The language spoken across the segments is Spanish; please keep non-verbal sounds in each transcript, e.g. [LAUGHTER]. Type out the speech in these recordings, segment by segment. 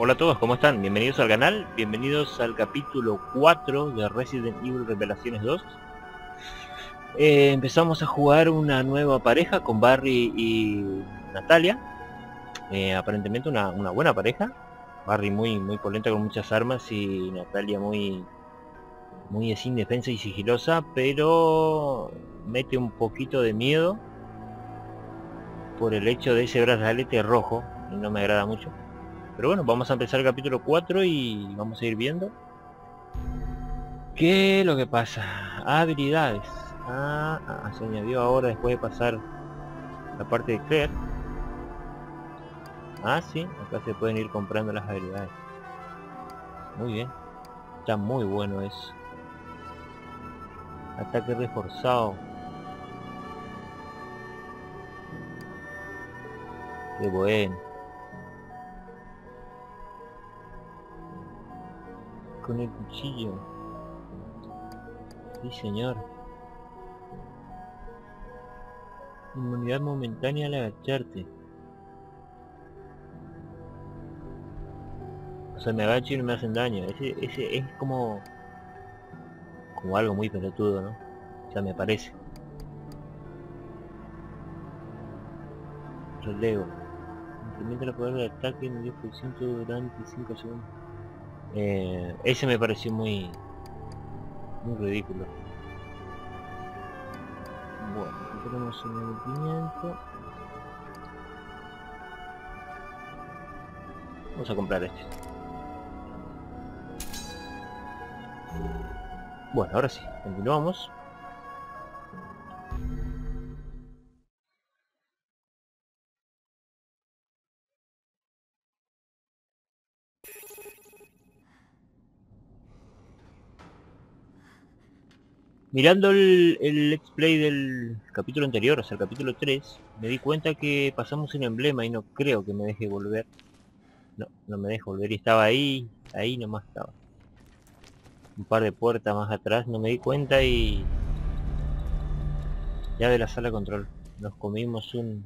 Hola a todos, ¿cómo están? Bienvenidos al canal, bienvenidos al capítulo 4 de Resident Evil Revelaciones 2. Eh, empezamos a jugar una nueva pareja con Barry y Natalia. Eh, aparentemente una, buena pareja. Barry muy muy polenta con muchas armas y Natalia muy muy sin defensa y sigilosa, pero mete un poquito de miedo por el hecho de ese brazalete rojo y no me agrada mucho. Pero bueno, vamos a empezar el capítulo 4 y vamos a ir viendo. ¿Qué es lo que pasa? Habilidades. Ah, ah, se añadió ahora después de pasar la parte de Claire. Ah, sí, acá se pueden ir comprando las habilidades. Muy bien. Está muy bueno eso. Ataque reforzado. Qué bueno. Con el cuchillo. Sí, señor. Inmunidad momentánea al agacharte. O sea, me agacho y no me hacen daño. Ese, ese es como... Como algo muy pelotudo, ¿no? O sea, me parece. Relevo. Incrementa el poder de ataque en 10% durante 5 segundos. Eh, ese me pareció muy... Muy ridículo. Bueno, tenemos un movimiento. Vamos a comprar este. Bueno, ahora sí, continuamos. Mirando el, el, let's play del capítulo anterior, o sea, el capítulo 3, me di cuenta que pasamos un emblema y no creo que me deje volver. No, no me deje volver y estaba ahí, ahí nomás estaba. Un par de puertas más atrás, no me di cuenta y... Ya de la sala control. Nos comimos un...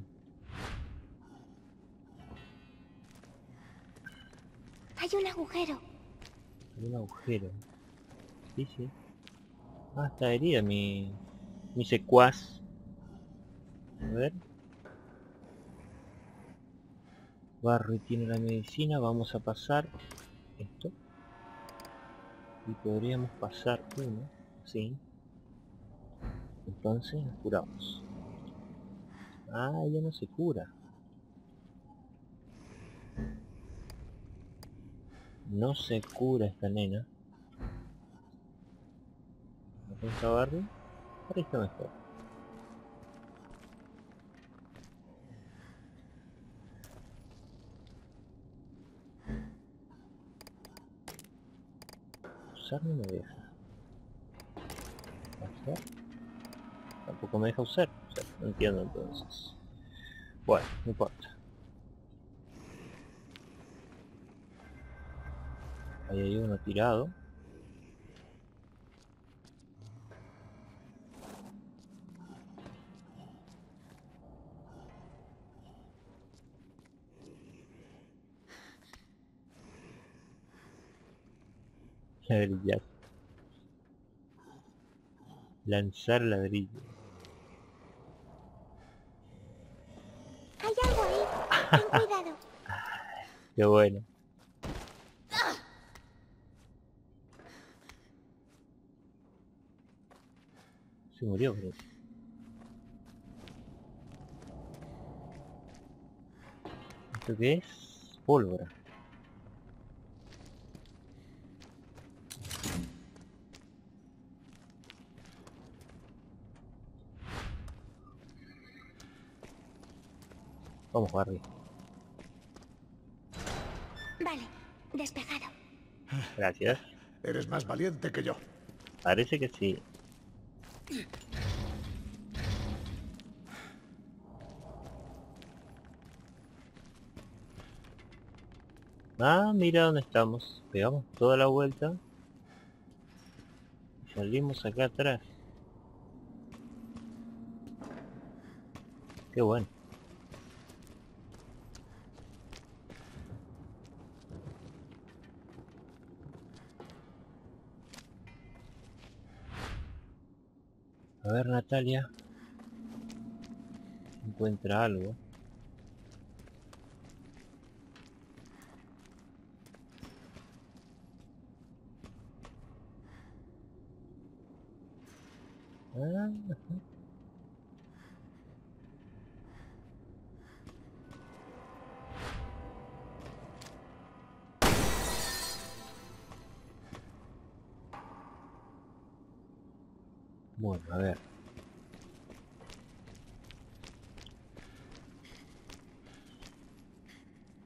Hay un agujero. Hay un agujero. Sí, sí. Ah, está herida mi... Mi secuaz. A ver. Barry tiene la medicina, vamos a pasar esto. Y podríamos pasar uno, sí. Entonces nos curamos. Ah, ella no se cura. No se cura esta nena. Acá Barry. Ahí está mejor. Usar no me deja. Usar. Tampoco me deja usar. O sea, no entiendo entonces. Bueno, no importa. Ahí hay uno tirado. Ladrillar. Lanzar ladrillo. Hay algo ahí. Ten cuidado. [LAUGHS] Qué bueno. Se murió, creo. ¿Esto qué es? Pólvora. Vamos, Barry. Vale, despejado. Gracias. Eres más valiente que yo. Parece que sí. Ah, mira dónde estamos. Pegamos toda la vuelta. Y salimos acá atrás. Qué bueno. A ver, Natalia. Encuentra algo. Ah, a ver.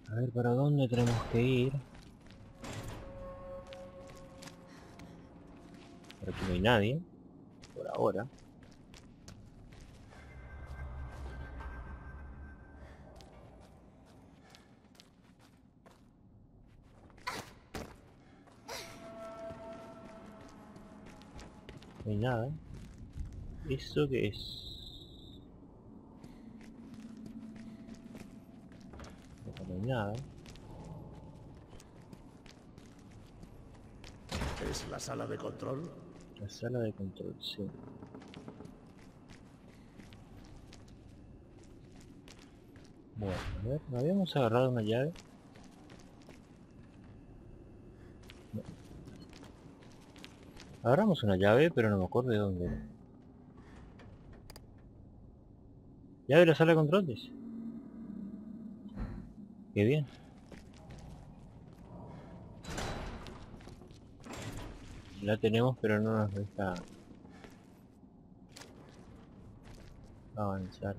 A ver, ¿para dónde tenemos que ir? Por aquí no hay nadie. Por ahora. No hay nada. ¿Eso qué es? No hay nada. ¿Es la sala de control? La sala de control, sí. Bueno, a ver, ¿no habíamos agarrado una llave? No. Agarramos una llave, pero no me acuerdo de dónde Llave de la sala de control, dice. Qué bien. La tenemos, pero no nos deja avanzar.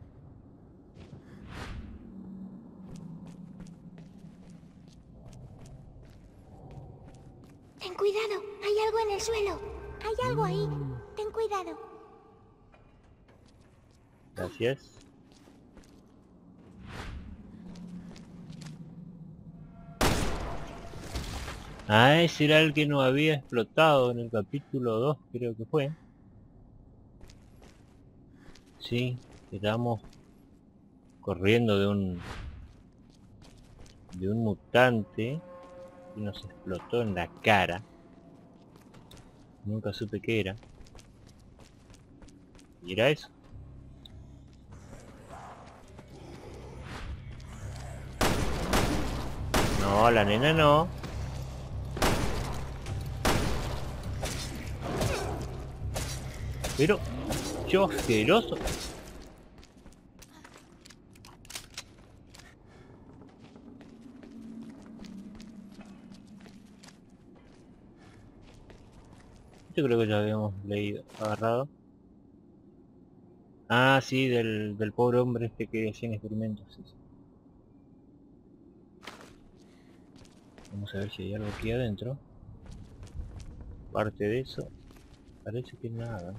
Ten cuidado, hay algo en el suelo. Hay algo ahí. Ten cuidado. Gracias. Ah, ese era el que nos había explotado en el capítulo 2, creo que fue. Sí, quedamos corriendo de un de un mutante y nos explotó en la cara. Nunca supe qué era. Y era eso. No, la nena no. Pero, yo asqueroso. Yo creo que ya habíamos leído, agarrado. Ah, sí, del, del pobre hombre este que hacía experimentos. sí, sí. Vamos a ver si hay algo aquí adentro. Parte de eso. Parece que nada.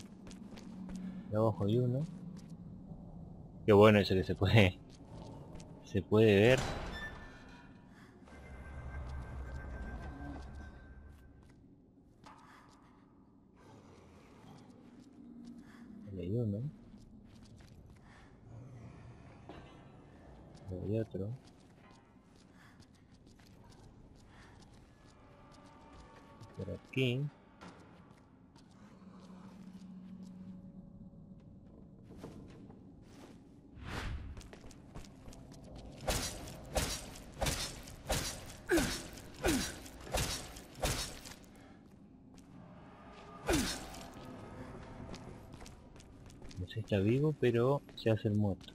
De abajo hay uno. Qué bueno eso que se puede. [LAUGHS] Se puede ver. Ahí hay uno. Ahí hay otro. Por aquí. Está vivo, pero se hace el muerto.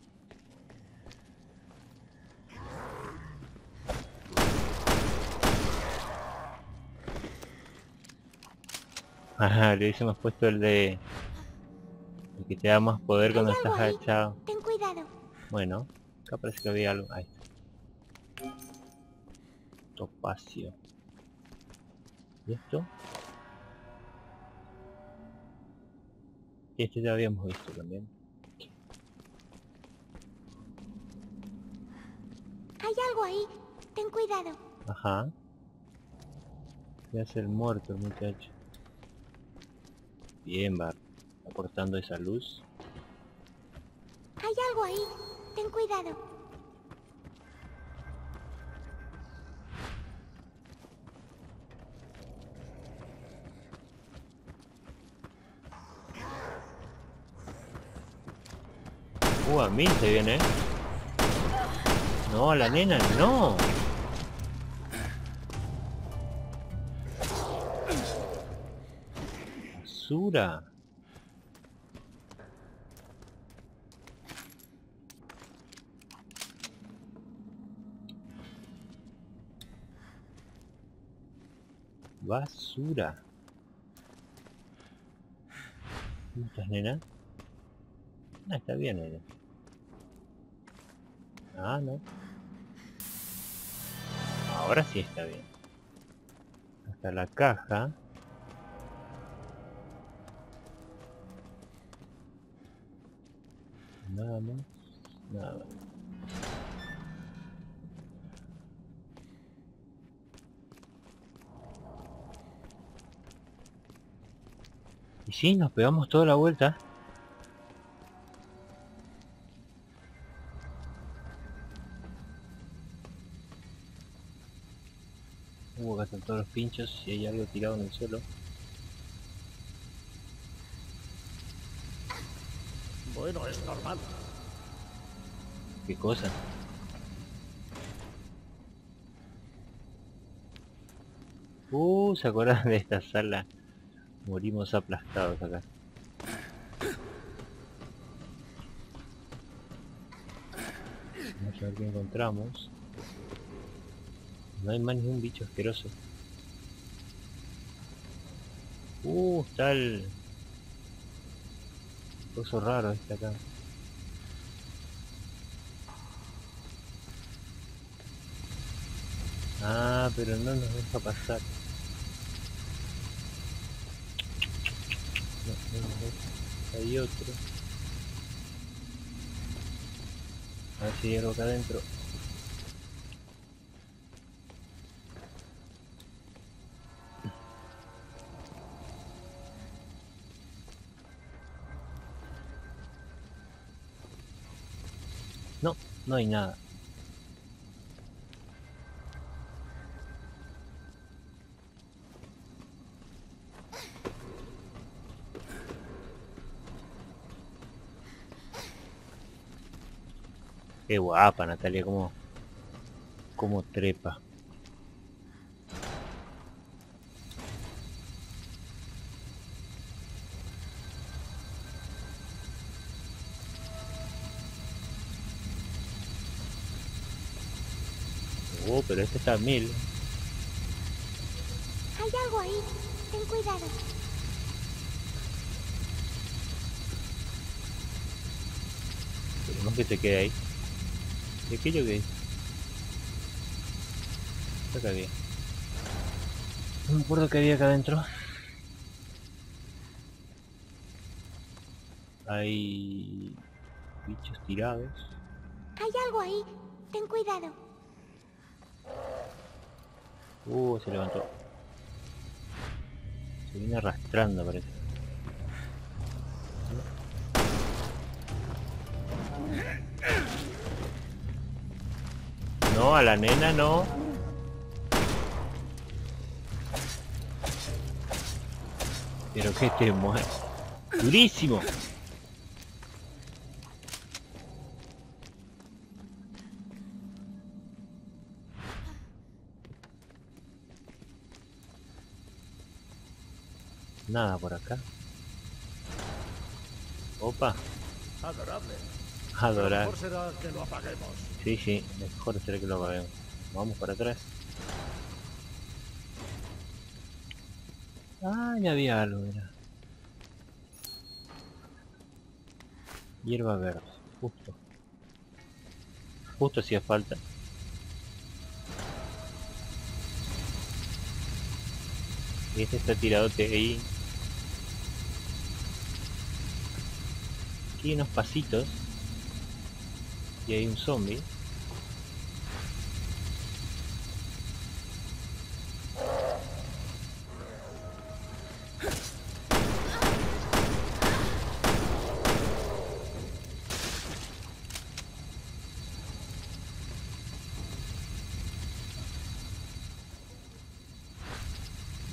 Ajá, le hubiésemos puesto el de... El que te da más poder cuando estás ahí. agachado. Ten cuidado. Bueno, acá parece que había algo. Ahí está. Topacio. ¿Y esto? Y este ya habíamos visto también. Hay algo ahí. Ten cuidado. Ajá. Se hace el muerto el muchacho. Bien, va aportando esa luz. Hay algo ahí. Ten cuidado. Mí se viene, ¿eh? No, la nena, no. Basura. Basura. ¿Cómo estás, nena? Ah, está bien ella. Ah, no. Ahora sí está bien. Hasta la caja. Nada más. Nada. Y sí, nos pegamos toda la vuelta. Pinchos y hay algo tirado en el suelo. Bueno, es normal. ¿Qué cosa? Uh, ¿se acuerdan de esta sala? Morimos aplastados acá. Vamos a ver qué encontramos. No hay más ni un bicho asqueroso. Uh, está el... Coso raro este acá. Ah, pero no nos deja pasar. No, no nos deja. Hay otro. A ver si algo acá adentro. No, no hay nada. Qué guapa Natalia, como como trepa. Pero este está a mil. Hay algo ahí. Ten cuidado. Esperemos que se quede ahí. ¿Y aquello que ¿Qué acá había? No me acuerdo que había acá adentro. Hay bichos tirados. Hay algo ahí. Ten cuidado. Uh, se levantó. Se viene arrastrando parece. No, a la nena no. Pero que te muere. Durísimo. Nada por acá. Opa, Adorable. adorar. Mejor será que lo apaguemos. Sí, sí, mejor será que lo hagamos. Vamos para atrás. Ah, ya había algo, mira. Hierba verde, justo. Justo hacía falta. Y este está tiradote ahí. Aquí unos pasitos. Y hay un zombie.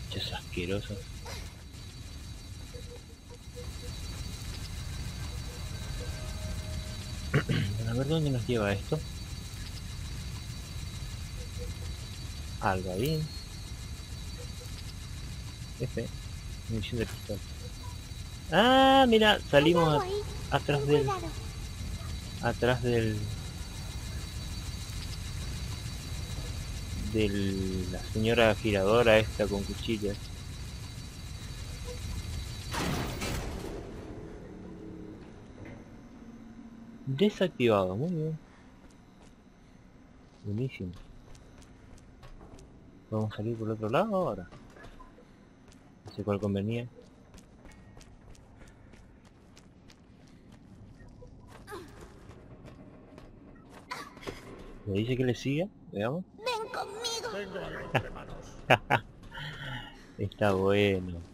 Bichos asquerosos. Dónde nos lleva esto. Algo ahí. F. Munición de pistola. Ah, mira, salimos a- atrás del... atrás del de la señora giradora esta con cuchillas desactivado muy bien. Buenísimo. Vamos a salir por el otro lado ahora. No sé cuál convenía. Me dice que le siga veamos Ven conmigo. [LAUGHS] Está bueno.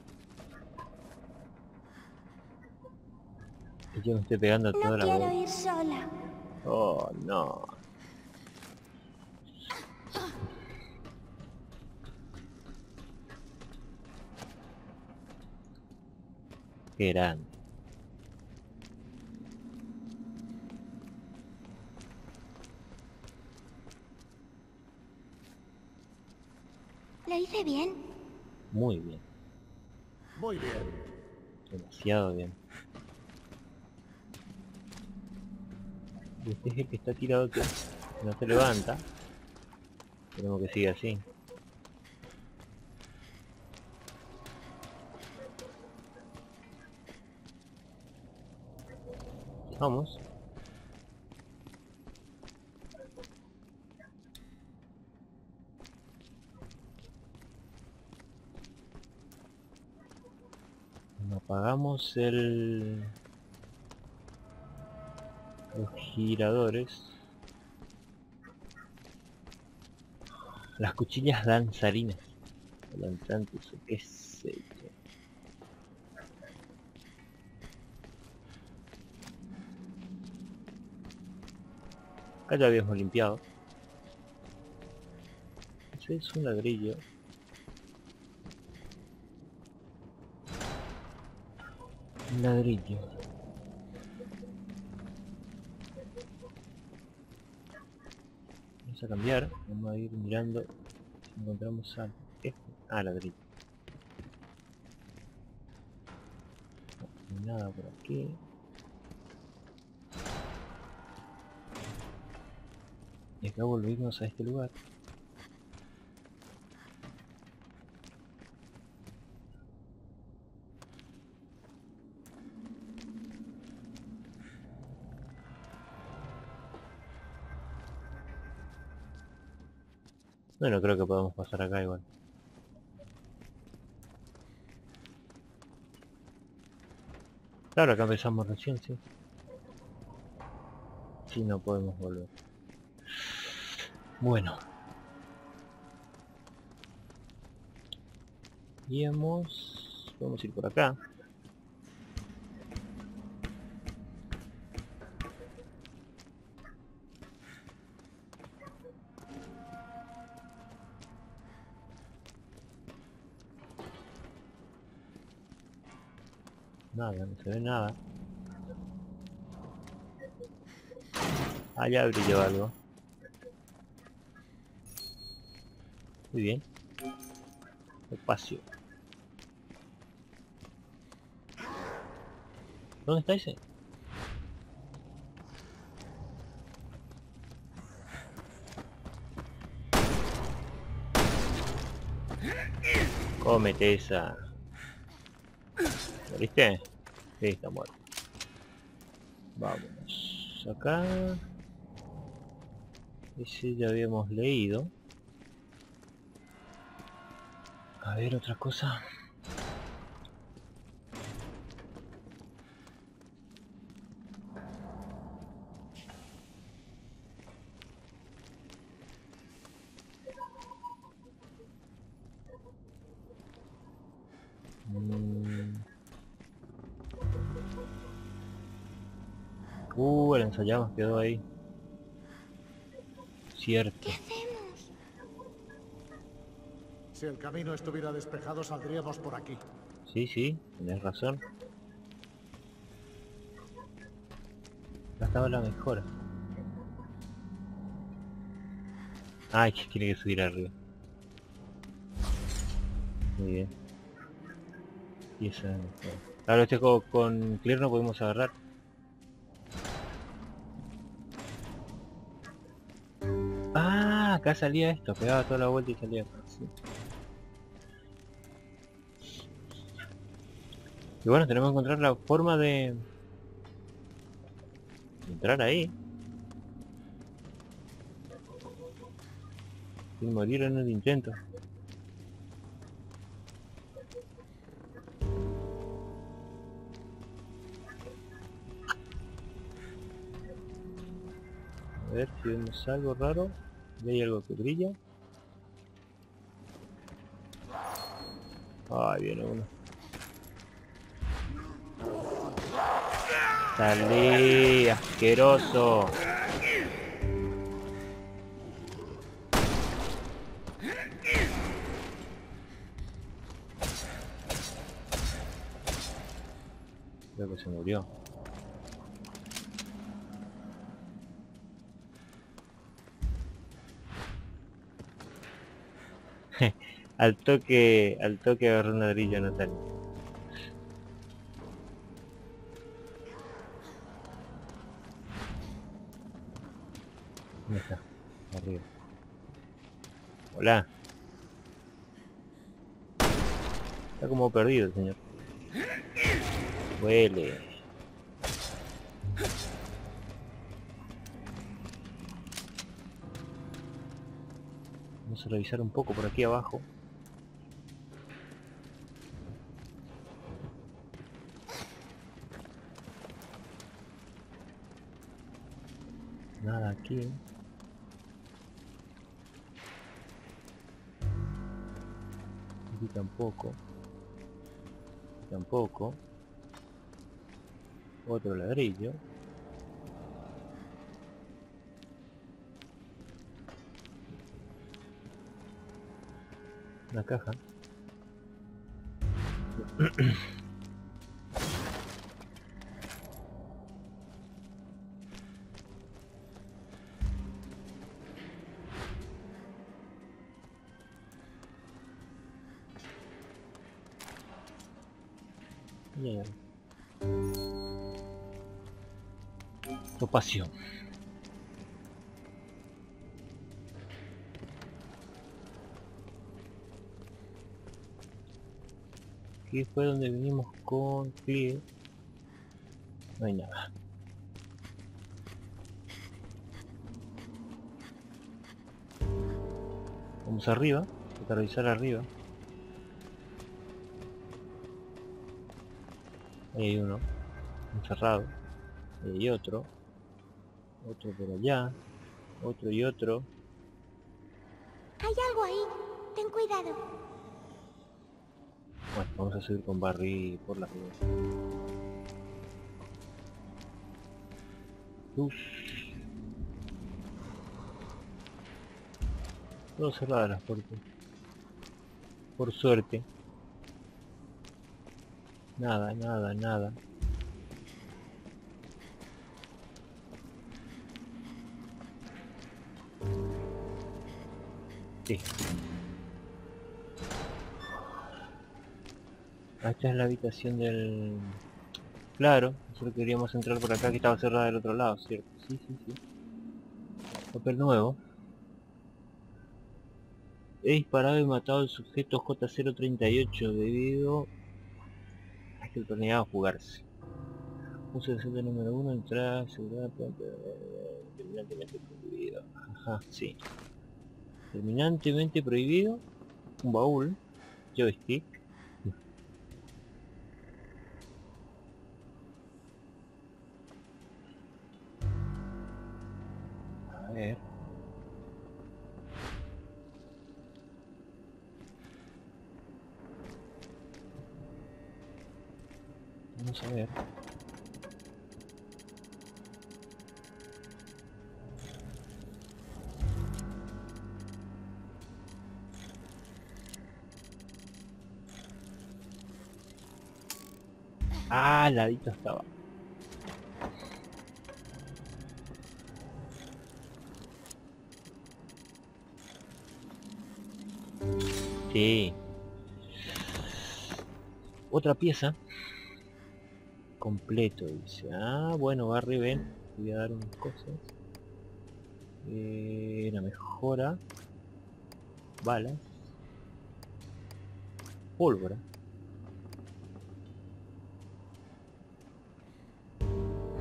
Yo me estoy pegando No toda la quiero vuelta. ir sola. Oh, no. Qué grande. Lo hice bien. Muy bien. Muy bien. Demasiado bien. Y este es el que está tirado que no se levanta. Tenemos que siga así. Vamos. Apagamos el... Los giradores. Las cuchillas danzarinas. O Danzantes, o qué sé yo. Acá ya habíamos limpiado. Ese es un ladrillo. Un ladrillo. Vamos a cambiar. Vamos a ir mirando si encontramos algo. Este. Ah, ladrillo. No nada por aquí. Y acá volvimos a este lugar. Bueno, creo que podemos pasar acá igual. Claro, acá empezamos recién, sí. Sí, no podemos volver. Bueno. Íbamos... Vamos a ir por acá. Nada, no se ve nada. Allá brilló algo. Muy bien. Espacio. ¿Dónde está ese? Cómete esa. ¿Moriste? Sí, está muerto. Vamos. Acá. Ese ya habíamos leído. A ver, otra cosa. Ensayamos quedó ahí. Cierto. ¿Qué hacemos? Si el camino estuviera despejado, saldríamos por aquí. Sí, sí, tenés razón. Estaba la mejora. Ay, que tiene que subir arriba. Muy bien. Y esa... Ahora este con, con Clear no podemos agarrar. Acá salía esto, pegaba toda la vuelta y salía acá. Y bueno, tenemos que encontrar la forma de... de entrar ahí. Sin morir en el intento. A ver si vemos algo raro. ¿Hay algo que brilla? Ay, viene uno. Salí, asqueroso. Creo que se murió. Al toque, al toque agarró un ladrillo Natalia. ¿Dónde está? Arriba. Hola. Está como perdido el señor. Huele. Vamos a revisar un poco por aquí abajo. Nada aquí. Aquí tampoco. Tampoco. Otro ladrillo. Una caja. [CLEARS THROAT] Tu pasión. Aquí fue donde vinimos con Clear. No hay nada. Vamos arriba, que revisar arriba. Ahí hay uno, encerrado. Ahí hay otro. Otro por allá. Otro y otro. Hay algo ahí. Ten cuidado. Bueno, vamos a subir con Barry por la rueda. Todo cerradas las puertas. Por suerte. Nada, nada, nada. Ah, Esta es la habitación del... Claro, nosotros queríamos entrar por acá que estaba cerrada del otro lado, ¿cierto? Sí, sí, sí. Papel nuevo. He disparado y matado al sujeto J038 debido a que planeaba jugarse. El centro número 1, entrada, seguridad, planta. Ajá, sí. Terminantemente prohibido. Un baúl. Joystick. A ver. Vamos a ver. Al ladito estaba. Sí. Otra pieza. Completo, dice. Ah, bueno, Barry, ven. Voy a dar unas cosas. Eh, una mejora. Balas. Pólvora.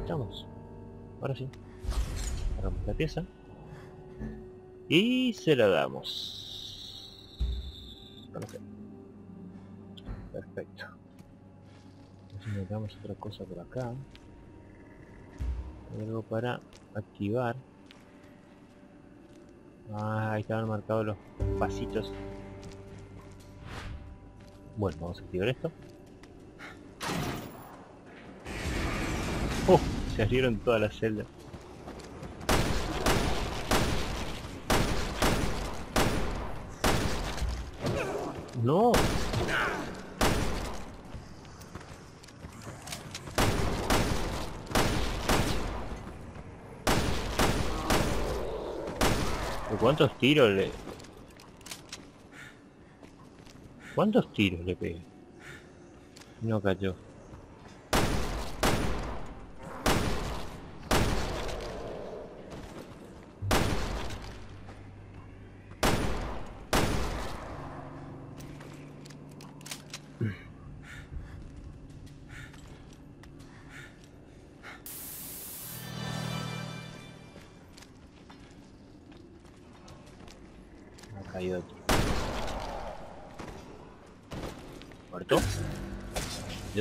Estamos. Ahora sí. Agarramos la pieza. Y se la damos. Perfecto. Perfecto. Necesitamos otra cosa por acá. Algo para activar. Ah, ahí estaban marcados los pasitos. Bueno, vamos a activar esto. Oh, se abrieron todas las celdas. No. ¿De ¿Cuántos tiros le... ¿Cuántos tiros le pegué? No cayó.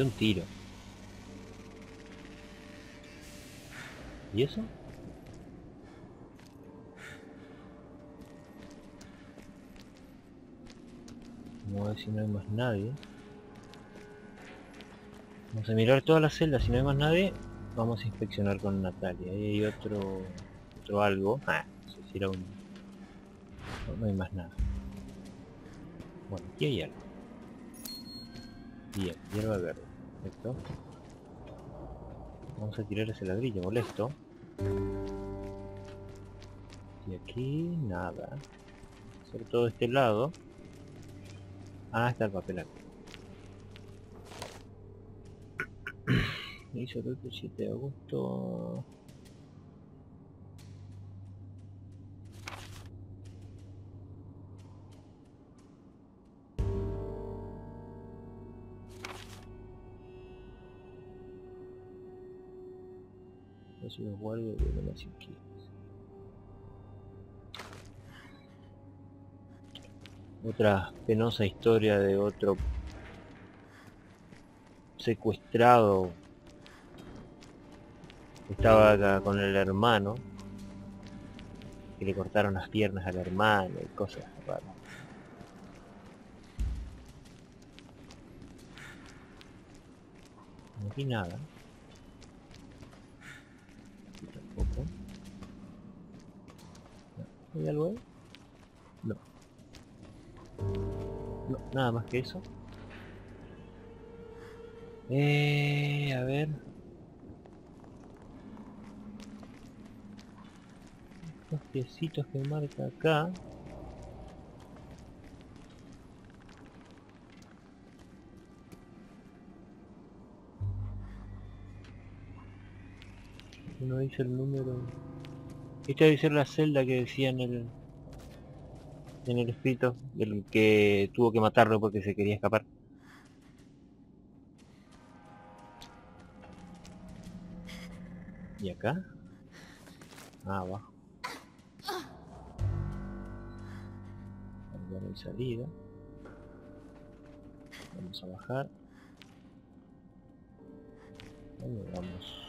Un tiro. ¿Y eso? Vamos a ver si no hay más nadie. Vamos a mirar todas las celdas, si no hay más nadie, vamos a inspeccionar con Natalia. Ahí hay otro, otro algo. Ah, no hay más nada. Bueno, aquí hay algo. Bien, hierba verde. Perfecto. Vamos a tirar ese ladrillo molesto. Y aquí nada. Hacer todo este lado. Ah, está el papel aquí. [CLEARS THROAT] Hizo el 7 de agosto. Los de las. Otra penosa historia de otro secuestrado estaba acá con el hermano que le cortaron las piernas al hermano y cosas raras aquí nada aquí tampoco ¿hay algo ahí? no no, nada más que eso eh, a ver. Estos piecitos que marca acá. No dice el número. Esta debe ser la celda que decía en el en el escrito del que tuvo que matarlo porque se quería escapar. ¿Y acá? Ah, abajo. Cambiar de salida. Vamos a bajar. ¿Dónde vamos?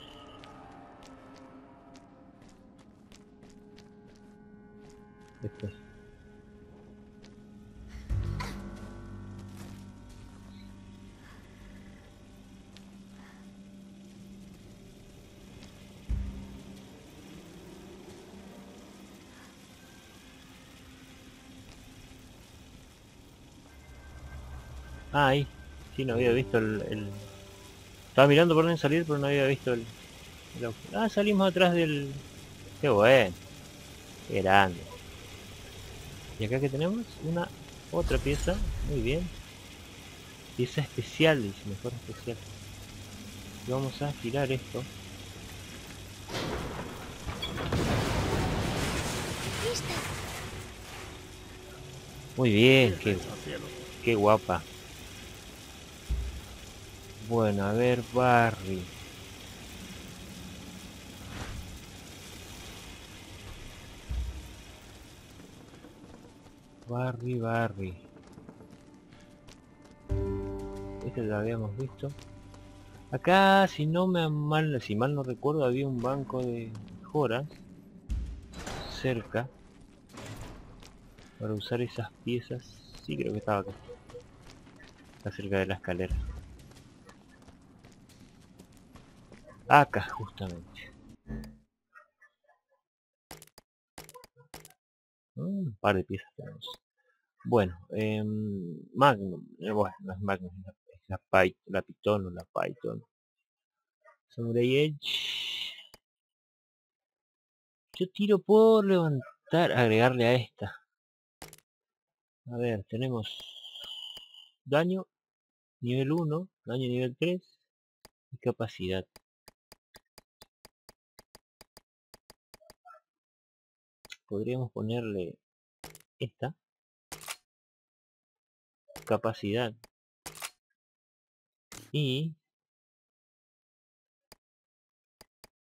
Ah, ahí. Sí, no había visto el, Estaba mirando por dónde salir, pero no había visto el... el. Ah, salimos atrás del... Qué bueno. Qué grande. ¿Y acá qué tenemos? Una Otra pieza, muy bien. Pieza especial, dice, mejor especial. Vamos a girar esto. Muy bien, qué, qué guapa. Bueno, a ver, Barry. Barry, Barry. Este lo habíamos visto. Acá, si no me mal, si mal no recuerdo, había un banco de mejoras cerca para usar esas piezas. Sí, creo que estaba acá. Está cerca de la escalera. Acá, justamente. Un par de piezas tenemos. Bueno, em, Magnum. eh, bueno, no es Magnum, es la, es la, Py- la Python o la Python. Samurai Edge. Yo tiro por levantar, agregarle a esta. A ver, tenemos daño nivel 1, daño nivel 3 y capacidad. Podríamos ponerle esta capacidad y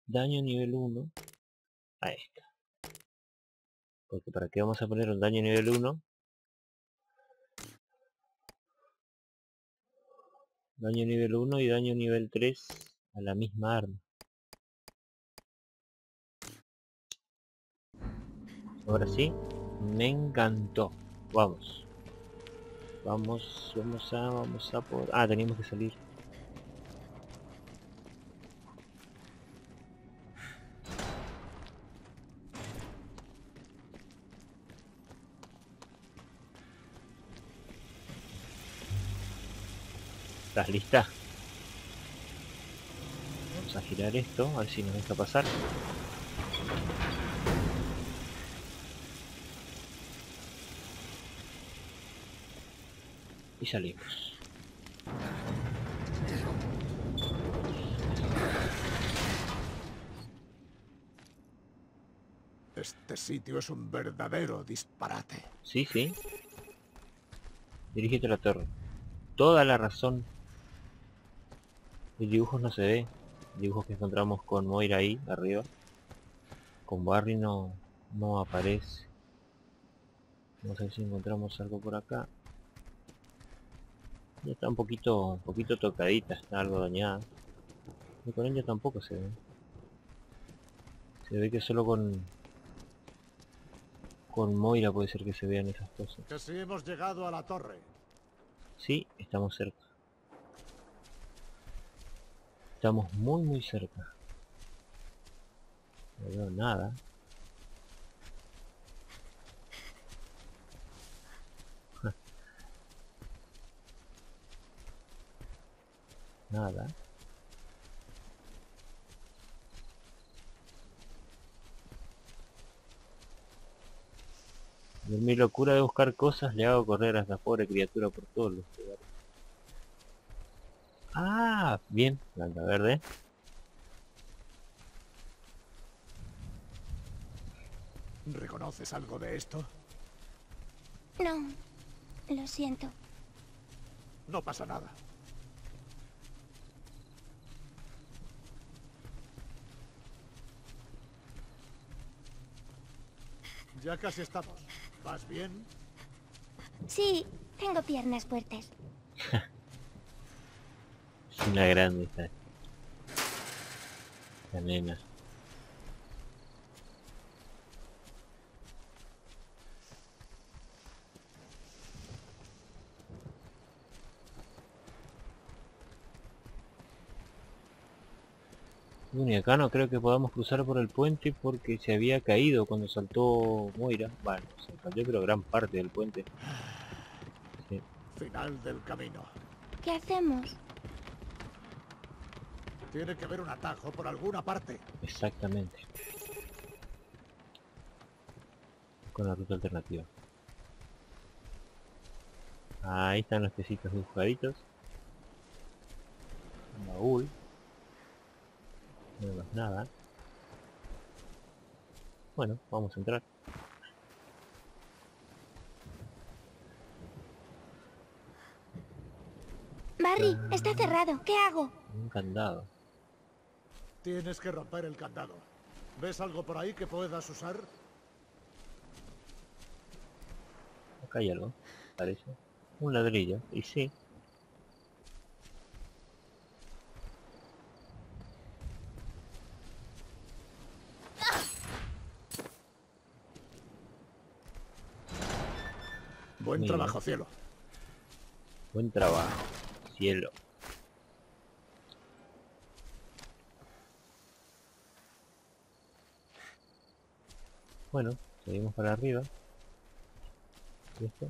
daño nivel 1 a esta. Porque para qué vamos a poner un daño nivel 1 Daño nivel 1 y daño nivel 3 a la misma arma. Ahora sí, me encantó. Vamos. Vamos, vamos a, vamos a por... Ah, teníamos que salir. ¿Estás lista? Vamos a girar esto, a ver si nos deja pasar. Y salimos. Este sitio es un verdadero disparate. Sí, sí. Dirígete a la torre. Toda la razón. El dibujo no se ve. El dibujo que encontramos con Moira ahí, arriba. Con Barry no, no aparece. Vamos a ver si encontramos algo por acá. Ya está un poquito, un poquito tocadita, está algo dañada. Y con ella tampoco se ve. Se ve que solo con... Con Moira puede ser que se vean esas cosas. Que si hemos llegado a la torre. Sí, estamos cerca. Estamos muy muy cerca. No veo nada. Nada. Y en mi locura de buscar cosas le hago correr a esta pobre criatura por todos los lugares. Ah, bien, planta verde. ¿Reconoces algo de esto? No, lo siento. No pasa nada. Ya casi estamos. ¿Vas bien? Sí, tengo piernas fuertes. Es [LAUGHS] una grande esta. La nena. Y acá no creo que podamos cruzar por el puente porque se había caído cuando saltó Moira. Bueno, se cayó pero gran parte del puente. Sí. Final del camino. ¿Qué hacemos? Tiene que haber un atajo por alguna parte. Exactamente. Con la ruta alternativa. Ahí están los pesitos dibujaditos. Un baúl. No hay más nada. Bueno, vamos a entrar. Barry, está cerrado. ¿Qué hago? Un candado. Tienes que romper el candado. ¿Ves algo por ahí que puedas usar? Acá hay algo, parece. Un ladrillo, y sí. Buen trabajo, cielo. Buen trabajo. Cielo. Bueno, seguimos para arriba. ¿Y esto?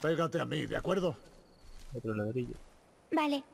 Pégate a mí, ¿de acuerdo? Otro ladrillo. Vale.